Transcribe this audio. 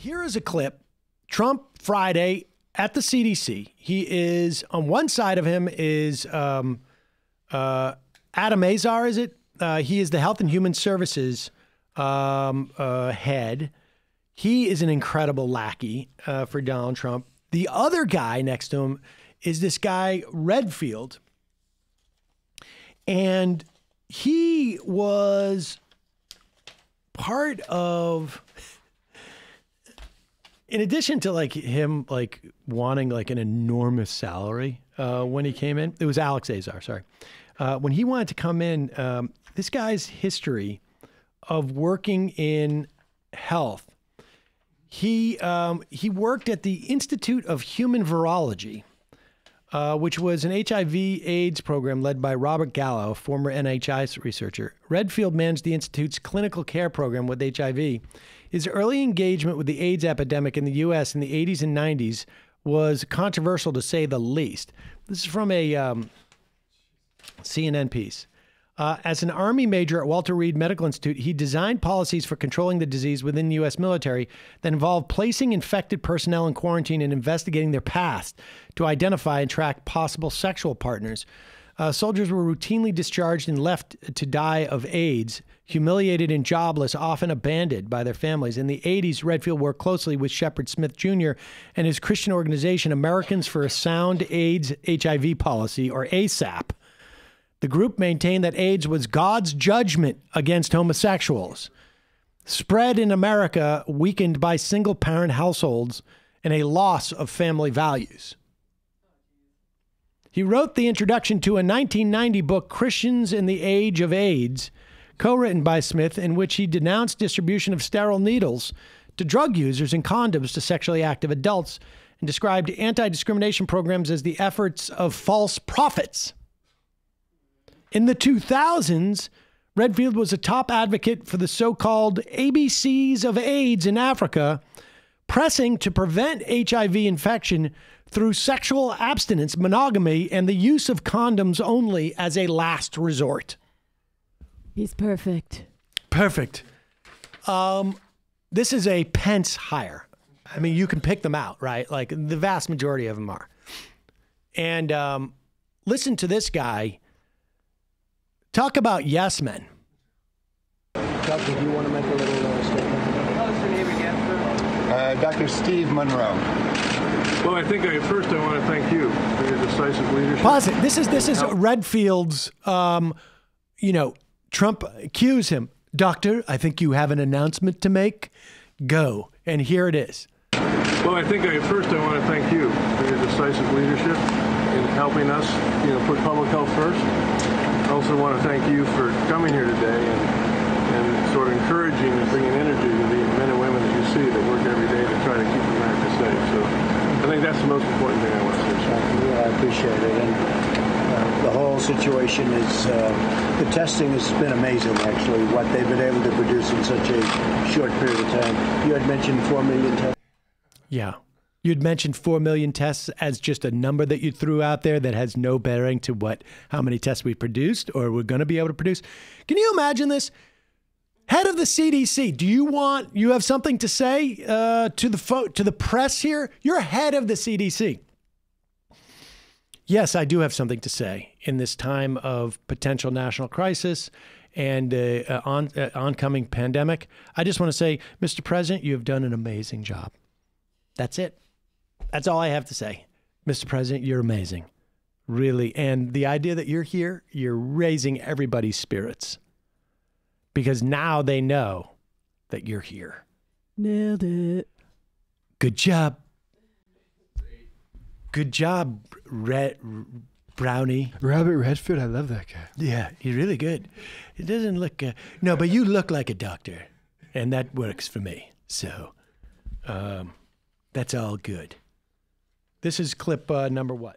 Here is a clip. Trump Friday at the CDC. He is on one side of him is um, uh, Adam Azar. Is it? Uh, he is the Health and Human Services um, uh, head. He is an incredible lackey uh, for Donald Trump. The other guy next to him is this guy Redfield, and he was part of in addition to like him like wanting like an enormous salary uh, when he came in, it was Alex Azar. Sorry, uh, when he wanted to come in, um, this guy's history of working in health. He um, he worked at the Institute of Human Virology, uh, which was an HIV/AIDS program led by Robert Gallo, former NIH researcher. Redfield managed the institute's clinical care program with HIV. His early engagement with the AIDS epidemic in the U.S. in the 80s and 90s was controversial to say the least. This is from a um, CNN piece. Uh, as an Army major at Walter Reed Medical Institute, he designed policies for controlling the disease within the U.S. military that involved placing infected personnel in quarantine and investigating their past to identify and track possible sexual partners. Uh, soldiers were routinely discharged and left to die of AIDS, humiliated and jobless, often abandoned by their families. In the 80s, Redfield worked closely with Shepherd Smith Jr. and his Christian organization, Americans for a Sound AIDS HIV Policy, or ASAP. The group maintained that AIDS was God's judgment against homosexuals, spread in America, weakened by single parent households and a loss of family values. He wrote the introduction to a 1990 book, Christians in the Age of AIDS, co written by Smith, in which he denounced distribution of sterile needles to drug users and condoms to sexually active adults and described anti discrimination programs as the efforts of false prophets. In the 2000s, Redfield was a top advocate for the so called ABCs of AIDS in Africa, pressing to prevent HIV infection through sexual abstinence, monogamy, and the use of condoms only as a last resort. He's perfect. Perfect. Um, this is a Pence hire. I mean, you can pick them out, right? Like the vast majority of them are. And um, listen to this guy talk about yes men. Doctor, do you want to make a little uh, statement? What's your name again, sir? Uh, Dr. Steve Monroe. Well, I think I, first I want to thank you for your decisive leadership. Pause it. This is this is Redfield's. Um, you know, Trump accuse him, Doctor. I think you have an announcement to make. Go and here it is. Well, I think I, first I want to thank you for your decisive leadership in helping us, you know, put public health first. I also want to thank you for coming here today and, and sort of encouraging and bringing energy to the men and women that you see that work every day to try to keep America safe. So I think that's the most important thing I want to say. Yeah, I appreciate it. And uh, the whole situation is, uh, the testing has been amazing, actually, what they've been able to produce in such a short period of time. You had mentioned 4 million tests. Yeah. You'd mentioned 4 million tests as just a number that you threw out there that has no bearing to what how many tests we produced or we're going to be able to produce. Can you imagine this? Head of the CDC, do you want you have something to say uh, to the fo- to the press here? You're head of the CDC. Yes, I do have something to say in this time of potential national crisis and uh, uh, on uh, oncoming pandemic. I just want to say, Mr. President, you have done an amazing job. That's it. That's all I have to say. Mr. President, you're amazing. Really. And the idea that you're here, you're raising everybody's spirits because now they know that you're here. Nailed it. Good job. Good job, Red Brownie. Robert Redfield, I love that guy. Yeah, he's really good. It doesn't look uh, no, but you look like a doctor, and that works for me. So, um, that's all good. This is clip uh, number what?